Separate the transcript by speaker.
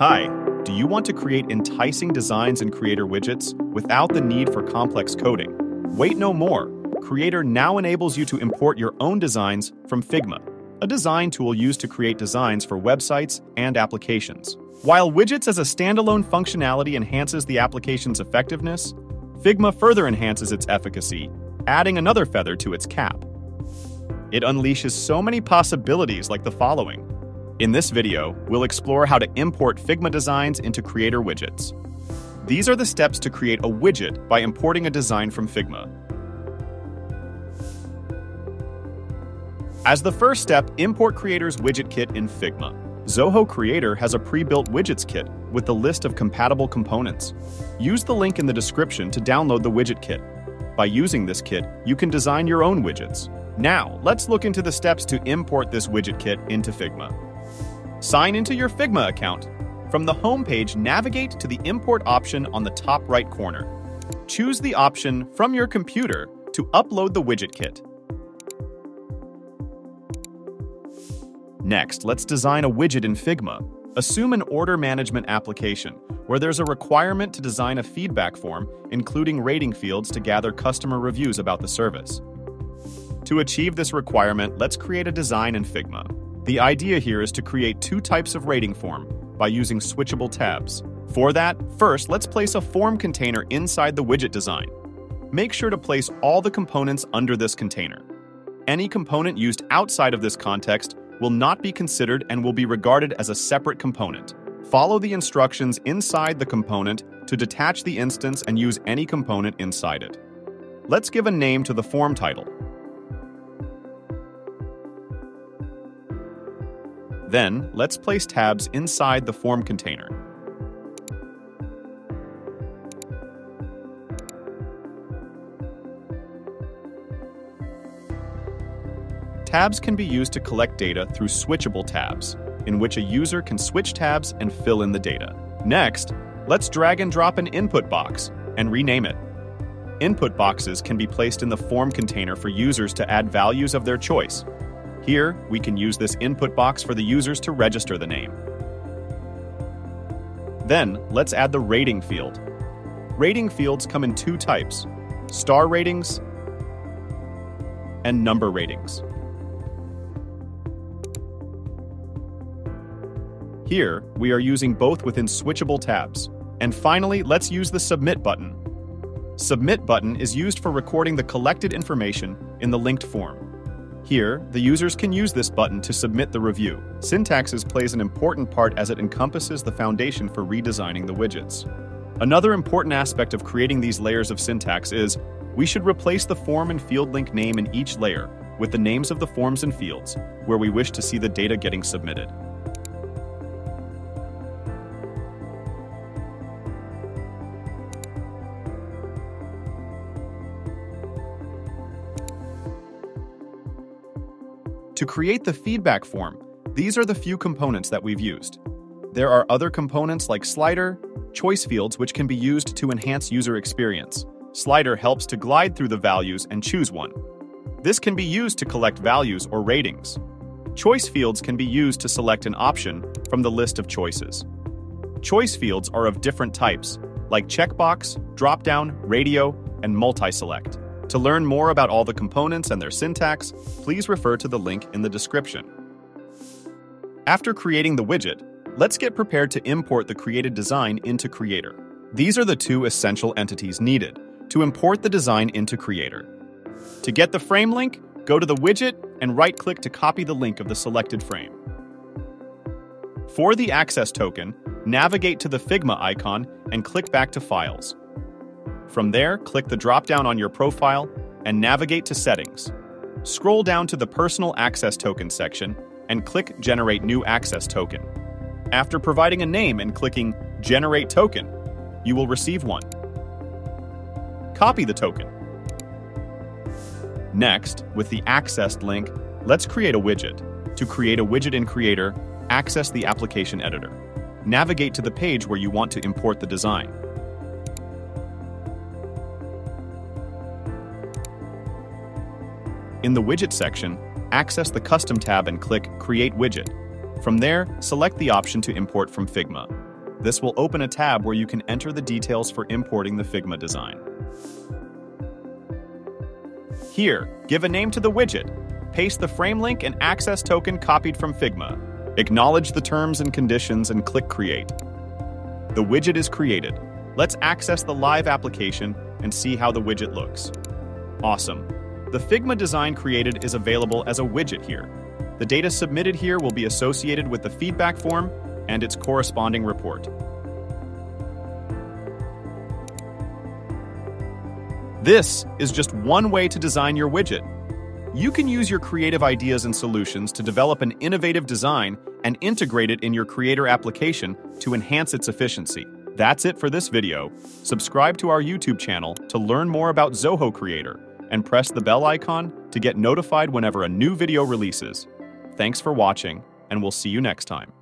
Speaker 1: Hi, do you want to create enticing designs in Creator widgets without the need for complex coding? Wait no more. Creator now enables you to import your own designs from Figma, a design tool used to create designs for websites and applications. While widgets as a standalone functionality enhances the application's effectiveness, Figma further enhances its efficacy, adding another feather to its cap. It unleashes so many possibilities like the following. In this video, we'll explore how to import Figma designs into Creator widgets. These are the steps to create a widget by importing a design from Figma. As the first step, import Creator's widget kit in Figma. Zoho Creator has a pre-built widgets kit with the list of compatible components. Use the link in the description to download the widget kit. By using this kit, you can design your own widgets. Now, let's look into the steps to import this widget kit into Figma. Sign into your Figma account. From the home page, navigate to the Import option on the top right corner. Choose the option from your computer to upload the widget kit. Next, let's design a widget in Figma. Assume an order management application, where there's a requirement to design a feedback form, including rating fields to gather customer reviews about the service. To achieve this requirement, let's create a design in Figma. The idea here is to create two types of rating form by using switchable tabs. For that, first let's place a form container inside the widget design. Make sure to place all the components under this container. Any component used outside of this context will not be considered and will be regarded as a separate component. Follow the instructions inside the component to detach the instance and use any component inside it. Let's give a name to the form title. Then, let's place tabs inside the form container. Tabs can be used to collect data through switchable tabs, in which a user can switch tabs and fill in the data. Next, let's drag and drop an input box and rename it. Input boxes can be placed in the form container for users to add values of their choice. Here, we can use this input box for the users to register the name. Then, let's add the rating field. Rating fields come in two types, star ratings and number ratings. Here, we are using both within switchable tabs. And finally, let's use the Submit button. Submit button is used for recording the collected information in the linked form. Here, the users can use this button to submit the review. Syntaxes plays an important part as it encompasses the foundation for redesigning the widgets. Another important aspect of creating these layers of syntax is we should replace the form and field link name in each layer with the names of the forms and fields where we wish to see the data getting submitted. To create the feedback form, these are the few components that we've used. There are other components like slider, choice fields which can be used to enhance user experience. Slider helps to glide through the values and choose one. This can be used to collect values or ratings. Choice fields can be used to select an option from the list of choices. Choice fields are of different types, like checkbox, dropdown, radio, and multi-select. To learn more about all the components and their syntax, please refer to the link in the description. After creating the widget, let's get prepared to import the created design into Creator. These are the two essential entities needed to import the design into Creator. To get the frame link, go to the widget and right-click to copy the link of the selected frame. For the access token, navigate to the Figma icon and click back to Files. From there, click the drop-down on your profile and navigate to Settings. Scroll down to the Personal Access Token section and click Generate New Access Token. After providing a name and clicking Generate Token, you will receive one. Copy the token. Next, with the Accessed link, let's create a widget. To create a widget in Creator, access the Application Editor. Navigate to the page where you want to import the design. In the Widget section, access the Custom tab and click Create Widget. From there, select the option to import from Figma. This will open a tab where you can enter the details for importing the Figma design. Here, give a name to the widget, paste the frame link and access token copied from Figma, acknowledge the terms and conditions and click Create. The widget is created. Let's access the live application and see how the widget looks. Awesome. The Figma design created is available as a widget here. The data submitted here will be associated with the feedback form and its corresponding report. This is just one way to design your widget. You can use your creative ideas and solutions to develop an innovative design and integrate it in your creator application to enhance its efficiency. That's it for this video. Subscribe to our YouTube channel to learn more about Zoho Creator and press the bell icon to get notified whenever a new video releases. Thanks for watching, and we'll see you next time.